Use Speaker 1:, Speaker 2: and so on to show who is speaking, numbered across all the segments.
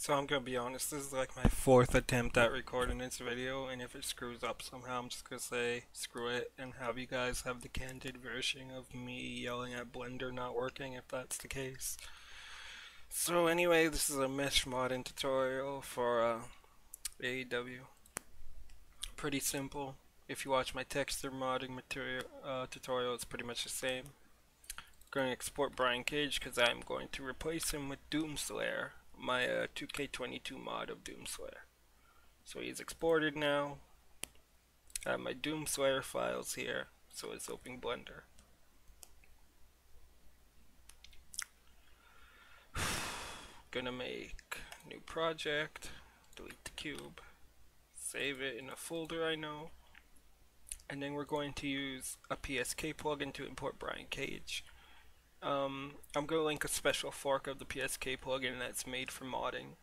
Speaker 1: So I'm gonna be honest, this is like my fourth attempt at recording this video, and if it screws up somehow, I'm just gonna say screw it and have you guys have the candid version of me yelling at Blender not working if that's the case. So anyway, this is a mesh modding tutorial for uh, AEW. Pretty simple. If you watch my texture modding material uh, tutorial, it's pretty much the same. I'm going to export Brian Cage because I'm going to replace him with Doomslayer my uh, 2K22 mod of Doomslayer. So he's exported now. I have my Doomslayer files here, so it's open Blender. Gonna make new project, delete the cube, save it in a folder I know, and then we're going to use a PSK plugin to import Brian Cage. Um, I'm going to link a special fork of the PSK plugin that's made for modding.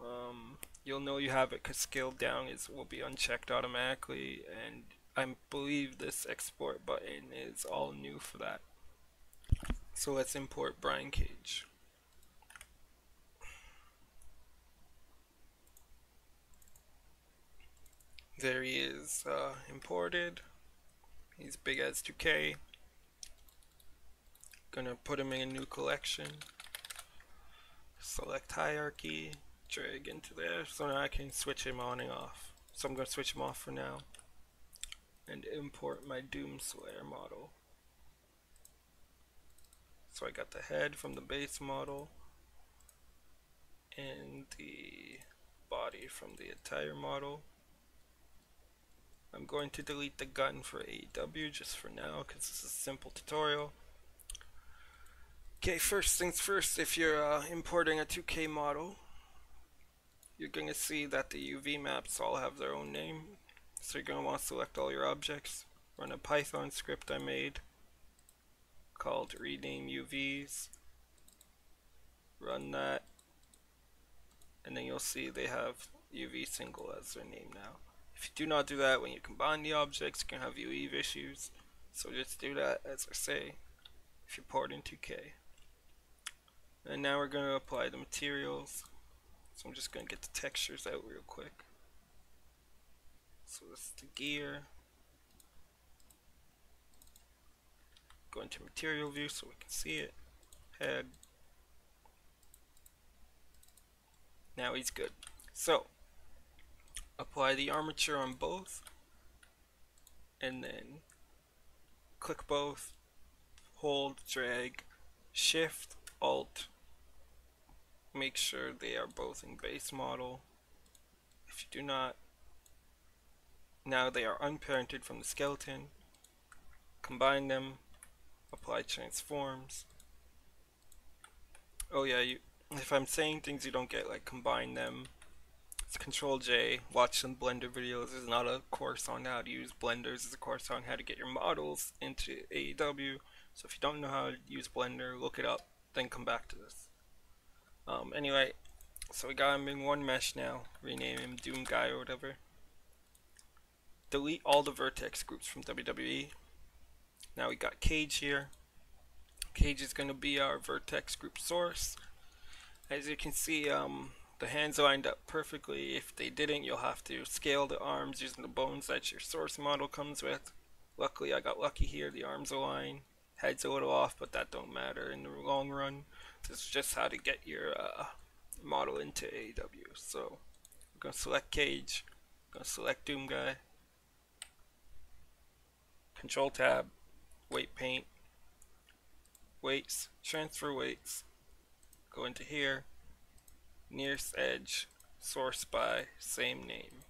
Speaker 1: Um, you'll know you have it because scaled down is will be unchecked automatically, and I believe this export button is all new for that. So let's import Brian Cage. There he is, uh, imported. He's big as 2K gonna put them in a new collection. Select hierarchy drag into there so now I can switch him on and off. So I'm gonna switch him off for now. And import my Doom Doomslayer model. So I got the head from the base model and the body from the entire model. I'm going to delete the gun for AEW just for now because this is a simple tutorial Okay, first things first, if you're uh, importing a 2K model, you're going to see that the UV maps all have their own name. So you're going to want to select all your objects, run a Python script I made called rename UVs, run that, and then you'll see they have UV single as their name now. If you do not do that, when you combine the objects, you can have UV issues. So just do that as I say if you're porting 2K. And now we're going to apply the materials. So I'm just going to get the textures out real quick. So this is the gear. Go into material view so we can see it. Head. Now he's good. So, apply the armature on both. And then click both, hold, drag, shift, alt, make sure they are both in base model. If you do not, now they are unparented from the skeleton. Combine them, apply transforms. Oh yeah, you, if I'm saying things you don't get, like combine them, it's Control J. Watch some Blender videos. There's not a course on how to use blenders. There's a course on how to get your models into AEW. So if you don't know how to use Blender, look it up, then come back to this. Um, anyway, so we got him in one mesh now. Rename him Doom Guy or whatever. Delete all the vertex groups from WWE. Now we got Cage here. Cage is going to be our vertex group source. As you can see, um, the hands lined up perfectly. If they didn't, you'll have to scale the arms using the bones that your source model comes with. Luckily, I got lucky here. The arms align. Head's a little off, but that don't matter in the long run. This is just how to get your uh, model into AEW. So I'm gonna select Cage, I'm gonna select Doom Guy, Control Tab, Weight Paint, Weights, Transfer Weights, go into here, nearest edge, source by, same name.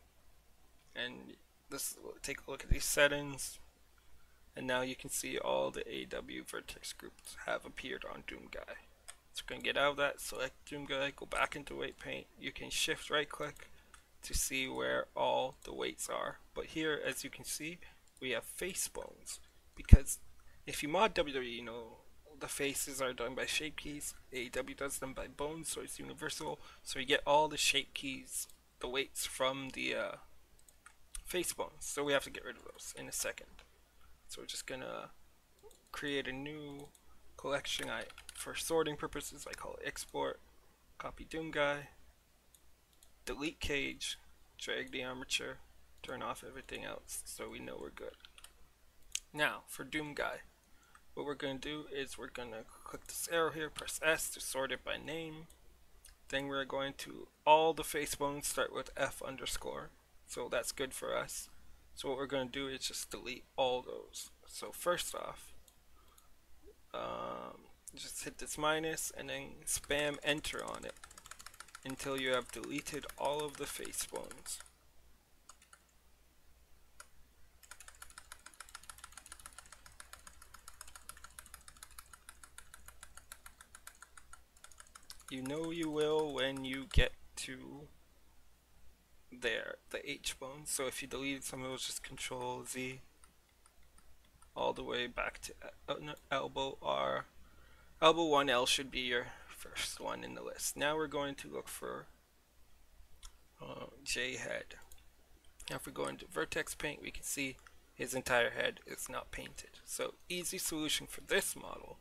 Speaker 1: And this take a look at these settings, and now you can see all the AEW vertex groups have appeared on Doom Guy. So to get out of that, select Guy, go back into weight paint. You can shift right click to see where all the weights are. But here, as you can see, we have face bones. Because if you mod WWE, you know, the faces are done by shape keys. AEW does them by bones, so it's universal. So you get all the shape keys, the weights from the uh, face bones. So we have to get rid of those in a second. So we're just gonna create a new collection I for sorting purposes I call it export copy doom guy delete cage, drag the armature, turn off everything else so we know we're good. Now for Doom Guy, what we're going to do is we're going to click this arrow here, press S to sort it by name. Then we're going to, all the face bones start with F underscore, so that's good for us. So what we're going to do is just delete all those. So first off, um, just hit this minus and then spam enter on it until you have deleted all of the face bones. You know you will when you get to there, the H bone. So if you deleted some of those, just Control Z all the way back to uh, no, elbow R. Elbow 1L should be your first one in the list. Now we're going to look for uh, J head. Now if we go into vertex paint, we can see his entire head is not painted. So easy solution for this model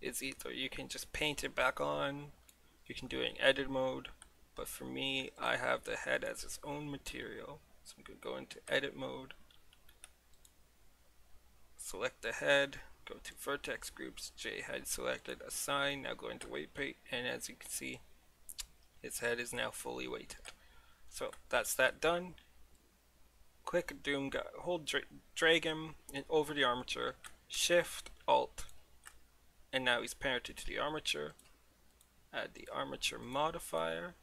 Speaker 1: is either you can just paint it back on, you can do it in edit mode, but for me, I have the head as its own material. So I'm going to go into edit mode, select the head, go to vertex groups, J head selected, assign, now go into weight paint, and as you can see, its head is now fully weighted. So that's that done. Click Doom, hold dra drag him over the armature, Shift Alt, and now he's parented to the armature. Add the armature modifier,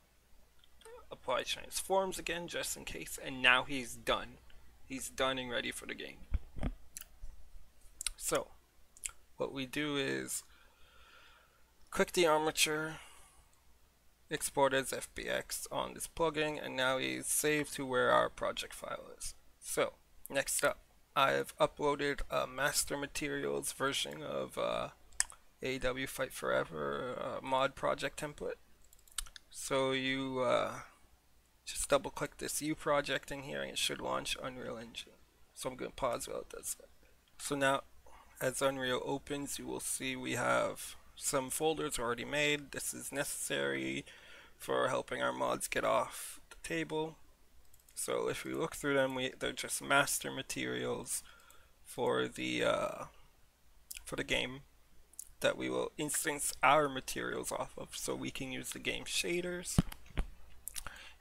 Speaker 1: apply transforms again just in case, and now he's done. He's done and ready for the game. So, what we do is click the armature, export as FBX on this plugin, and now he's saved to where our project file is. So, next up, I've uploaded a master materials version of uh, AEW Fight Forever uh, mod project template. So you uh, just double click this U project in here and it should launch Unreal Engine. So I'm going to pause while it does that. So now as Unreal opens you will see we have some folders already made. This is necessary for helping our mods get off the table. So if we look through them, we, they're just master materials for the uh, for the game that we will instance our materials off of so we can use the game shaders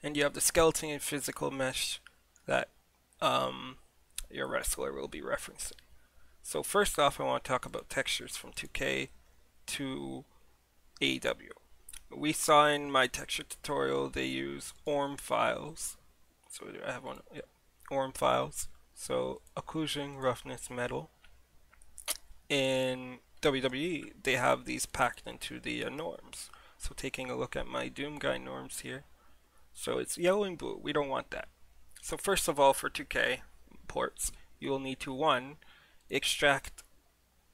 Speaker 1: and you have the skeleton and physical mesh that um, your wrestler will be referencing. So first off, I want to talk about textures from 2K to AEW. We saw in my texture tutorial they use ORM files. So I have one, yeah, ORM files. So occlusion, roughness, metal. In WWE, they have these packed into the uh, norms. So taking a look at my Doom Guy norms here, so it's yellow and blue. We don't want that. So first of all, for 2K ports, you will need to, one, extract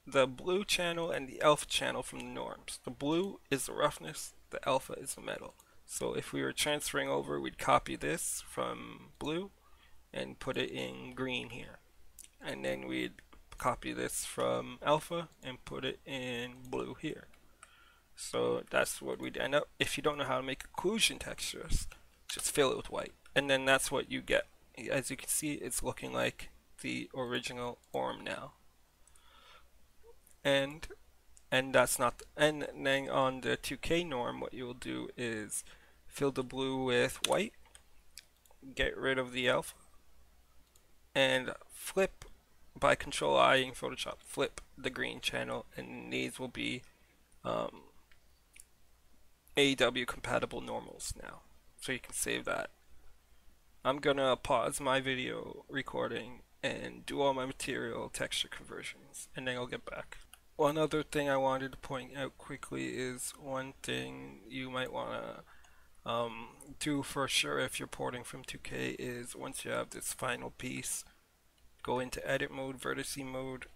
Speaker 1: the blue channel and the alpha channel from the norms. The blue is the roughness, the alpha is the metal. So if we were transferring over, we'd copy this from blue and put it in green here. And then we'd copy this from alpha and put it in blue here. So that's what we'd end up. If you don't know how to make occlusion textures, just fill it with white. And then that's what you get. As you can see, it's looking like the original ORM now. And and that's not and then on the 2K norm what you'll do is fill the blue with white, get rid of the alpha, and flip by control I in Photoshop, flip the green channel and these will be um, AEW compatible normals now so you can save that. I'm gonna pause my video recording and do all my material texture conversions and then I'll get back. One other thing I wanted to point out quickly is one thing you might want to um, do for sure if you're porting from 2K is once you have this final piece, go into edit mode, vertex mode,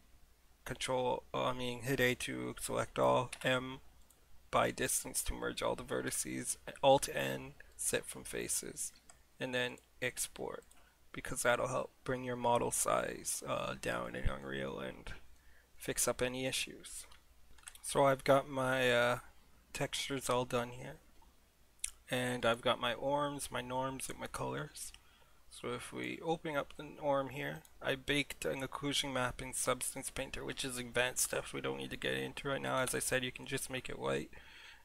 Speaker 1: control, uh, I mean hit A to select all, M by distance to merge all the vertices, Alt N set from faces, and then export because that'll help bring your model size uh, down in Unreal and fix up any issues. So I've got my uh, textures all done here and I've got my orms, my norms, and my colors. So if we open up the norm here, I baked an occlusion map in Substance Painter, which is advanced stuff we don't need to get into right now. As I said, you can just make it white.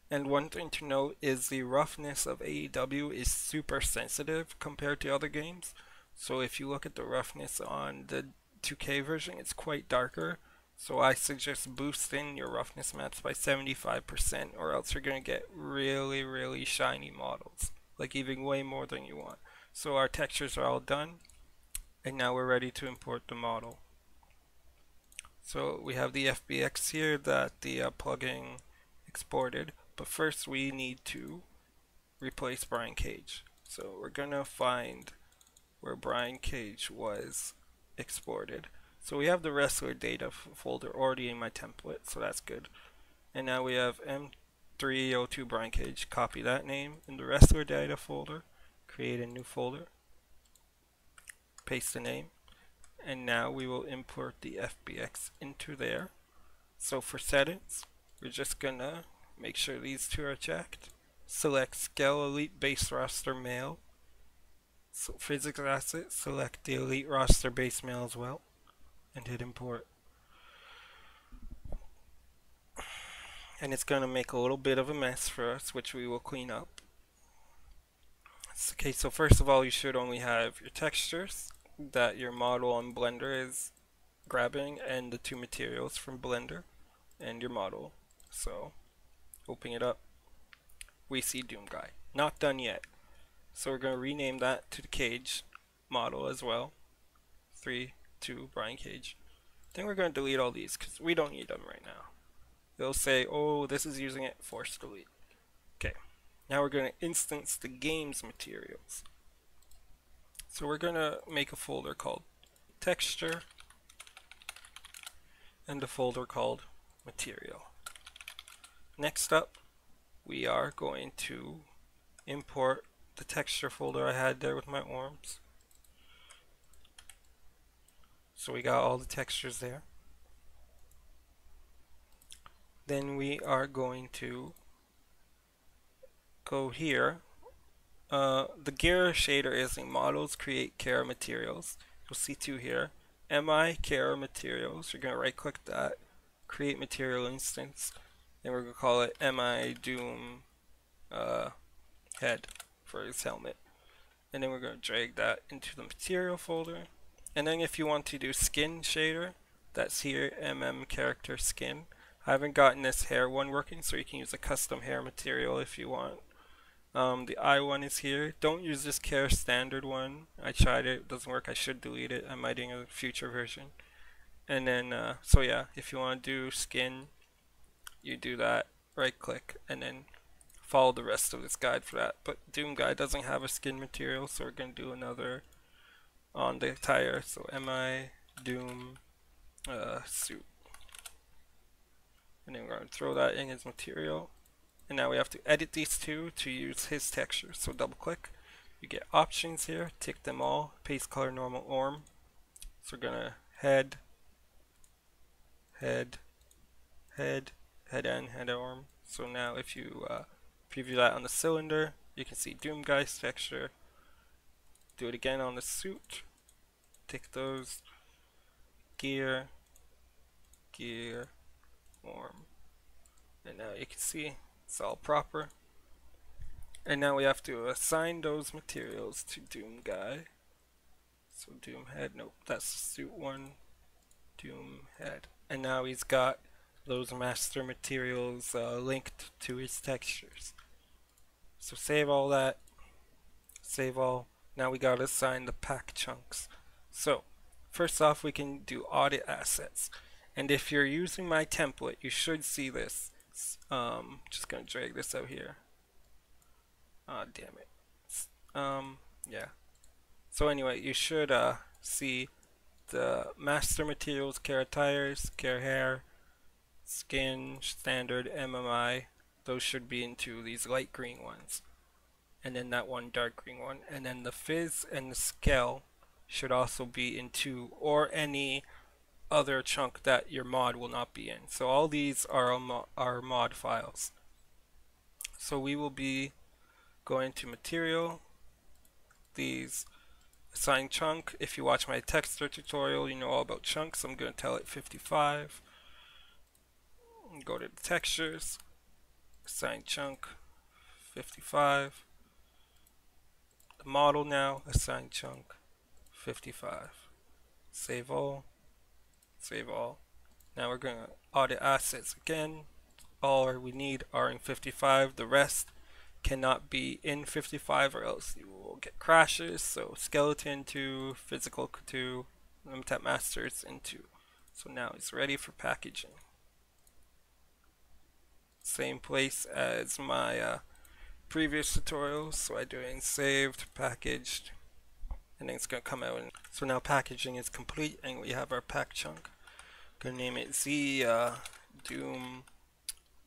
Speaker 1: And one thing to note is the roughness of AEW is super sensitive compared to other games. So if you look at the roughness on the 2K version, it's quite darker. So I suggest boosting your roughness maps by 75% or else you're going to get really, really shiny models. Like even way more than you want. So our textures are all done. And now we're ready to import the model. So we have the FBX here that the uh, plugin exported. But first we need to replace Brian Cage. So we're going to find where Brian Cage was exported. So we have the wrestler data folder already in my template, so that's good. And now we have M302 Brian Cage. Copy that name in the wrestler data folder. Create a new folder. Paste the name. And now we will import the FBX into there. So for settings, we're just gonna make sure these two are checked. Select Scale Elite Base Roster Male. So physics asset, select the Elite Roster Base Male as well and hit import. And it's going to make a little bit of a mess for us, which we will clean up. Okay, so first of all, you should only have your textures that your model on Blender is grabbing and the two materials from Blender and your model. So, open it up. We see Doom Guy. Not done yet. So we're going to rename that to the cage model as well. Three, 2, Brian Cage. Then we're going to delete all these because we don't need them right now. They'll say, oh, this is using it, force delete. Okay, now we're going to instance the game's materials. So we're going to make a folder called texture and a folder called material. Next up, we are going to import the texture folder I had there with my orms. So we got all the textures there. Then we are going to go here. Uh, the gear shader is in models, create care materials. You'll see two here. MI care materials. You're going to right click that, create material instance. Then we're going to call it MI Doom uh, head for his helmet. And then we're going to drag that into the material folder. And then if you want to do skin shader, that's here, mm character skin. I haven't gotten this hair one working, so you can use a custom hair material if you want. Um, the eye one is here. Don't use this care standard one. I tried it, it doesn't work. I should delete it. I might in a future version. And then, uh, so yeah, if you want to do skin, you do that, right click, and then follow the rest of this guide for that. But Doom Guy doesn't have a skin material, so we're going to do another on the tire. So MI Doom uh, suit. And then we're going to throw that in as material. And now we have to edit these two to use his texture. So double click. You get options here. Tick them all. Paste color normal orm. So we're going to head, head, head, head and head orm. So now if you uh, preview that on the cylinder, you can see Doom Guy's texture. Do it again on the suit. Tick those. Gear. Gear. Orm. And now you can see it's all proper. And now we have to assign those materials to Doom Guy. So Doom Head, nope, that's suit one. Doom Head. And now he's got those master materials uh, linked to his textures. So save all that. Save all. Now we gotta assign the pack chunks. So, first off we can do audit assets. And if you're using my template, you should see this. Um, just gonna drag this out here. Ah, oh, damn it. Um, yeah. So anyway, you should uh, see the master materials, care tires, care hair, skin, standard, MMI. Those should be into these light green ones. And then that one dark green one. And then the fizz and the scale should also be into or any other chunk that your mod will not be in. So all these are our mod files. So we will be going to material, these assign chunk. If you watch my texture tutorial, you know all about chunks. I'm going to tell it 55. Go to the textures, assign chunk 55. The model now, assign chunk 55. Save all, save all. Now we're going to audit assets again. All we need are in 55. The rest cannot be in 55 or else you will get crashes. So skeleton to physical to Memtap masters into. So now it's ready for packaging. Same place as my uh, previous tutorials. So I doing saved, packaged, and then it's gonna come out. So now packaging is complete, and we have our pack chunk. Gonna name it Z uh, Doom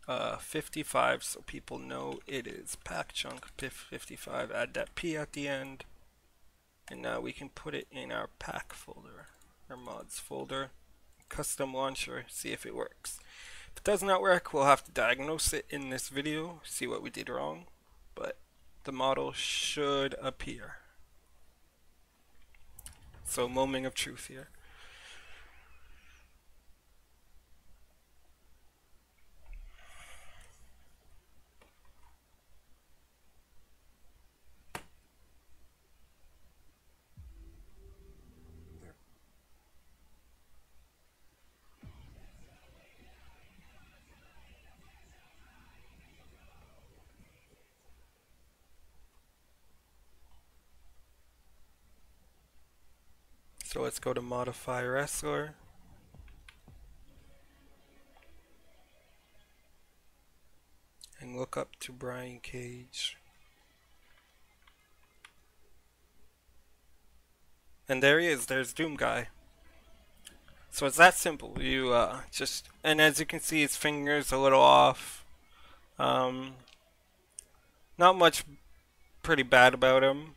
Speaker 1: uh, 55 so people know it is pack chunk 55 add that P at the end and now we can put it in our pack folder our mods folder custom launcher see if it works it does not work we'll have to diagnose it in this video see what we did wrong but the model should appear. So moment of truth here So let's go to modify wrestler. And look up to Brian Cage. And there he is, there's Doom Guy. So it's that simple. You uh, just, and as you can see, his finger's a little off. Um, not much pretty bad about him.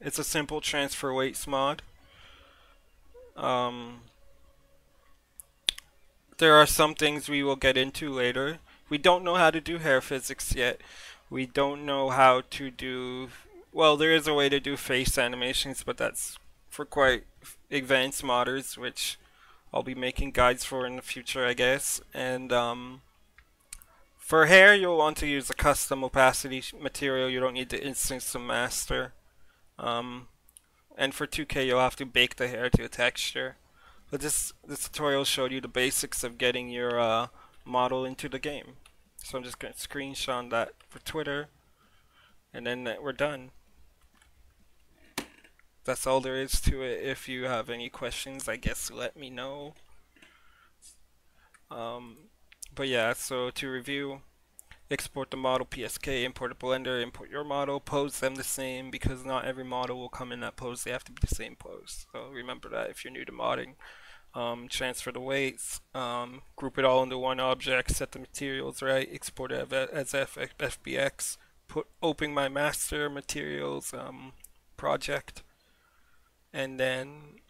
Speaker 1: It's a simple transfer weights mod. Um, there are some things we will get into later. We don't know how to do hair physics yet. We don't know how to do... Well, there is a way to do face animations, but that's for quite advanced modders, which I'll be making guides for in the future, I guess. And um, for hair, you'll want to use a custom opacity material. You don't need to instance the master. Um, and for 2K you'll have to bake the hair to a texture. But this, this tutorial showed you the basics of getting your uh, model into the game. So I'm just going to screenshot that for Twitter, and then we're done. That's all there is to it. If you have any questions, I guess let me know. Um, but yeah, so to review, export the model PSK, import a Blender, import your model, pose them the same because not every model will come in that pose. They have to be the same pose. So remember that if you're new to modding. Um, transfer the weights, um, group it all into one object, set the materials right, export it as FBX, put open my master materials um, project, and then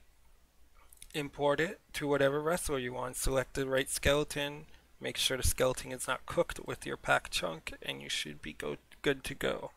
Speaker 1: import it to whatever wrestler you want. Select the right skeleton, Make sure the skeleton is not cooked with your pack chunk and you should be go good to go.